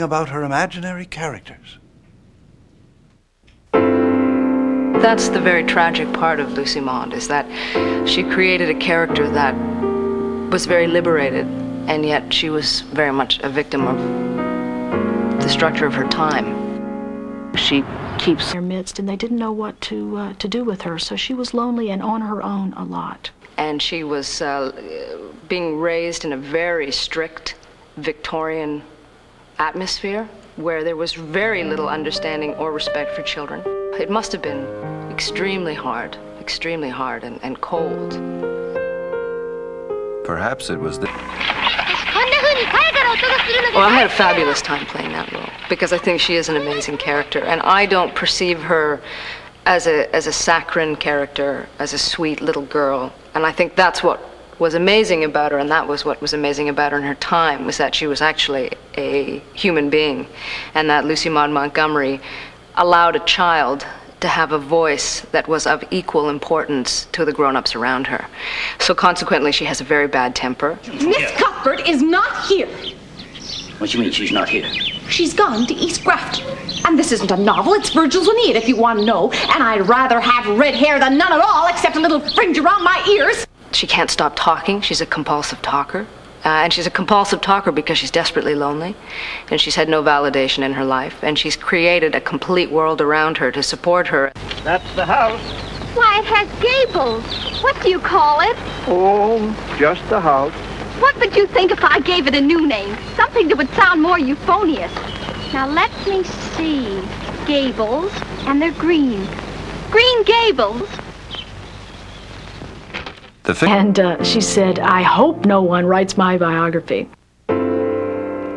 about her imaginary characters. That's the very tragic part of Lucy Maud, is that she created a character that was very liberated, and yet she was very much a victim of the structure of her time. She keeps in their midst, and they didn't know what to uh, to do with her, so she was lonely and on her own a lot. And she was uh, being raised in a very strict Victorian atmosphere where there was very little understanding or respect for children. It must have been extremely hard, extremely hard and, and cold. Perhaps it was the. Well, I had a fabulous time playing that role because I think she is an amazing character, and I don't perceive her as a as a saccharine character, as a sweet little girl, and I think that's what was amazing about her, and that was what was amazing about her in her time, was that she was actually a human being, and that Lucy Maud Montgomery allowed a child to have a voice that was of equal importance to the grown-ups around her. So consequently, she has a very bad temper. Miss Cuthbert is not here. What do you mean she's not here? She's gone to East Grafton. And this isn't a novel, it's Virgil's Aeneid, if you want to know. And I'd rather have red hair than none at all, except a little fringe around my ears. She can't stop talking. She's a compulsive talker. Uh, and she's a compulsive talker because she's desperately lonely and she's had no validation in her life. And she's created a complete world around her to support her. That's the house. Why, it has gables. What do you call it? Oh, just the house. What would you think if I gave it a new name? Something that would sound more euphonious. Now, let me see. Gables, and they're green. Green Gables. And uh, she said, I hope no one writes my biography.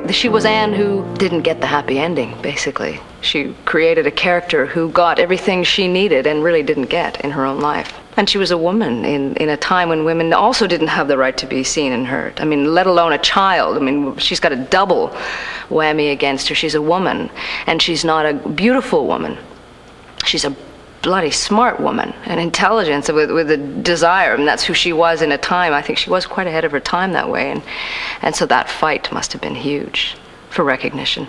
She was Anne who didn't get the happy ending, basically. She created a character who got everything she needed and really didn't get in her own life. And she was a woman in, in a time when women also didn't have the right to be seen and heard. I mean, let alone a child. I mean, she's got a double whammy against her. She's a woman, and she's not a beautiful woman. She's a bloody smart woman, an intelligence with, with a desire, and that's who she was in a time. I think she was quite ahead of her time that way, and, and so that fight must have been huge for recognition.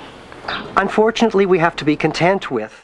Unfortunately, we have to be content with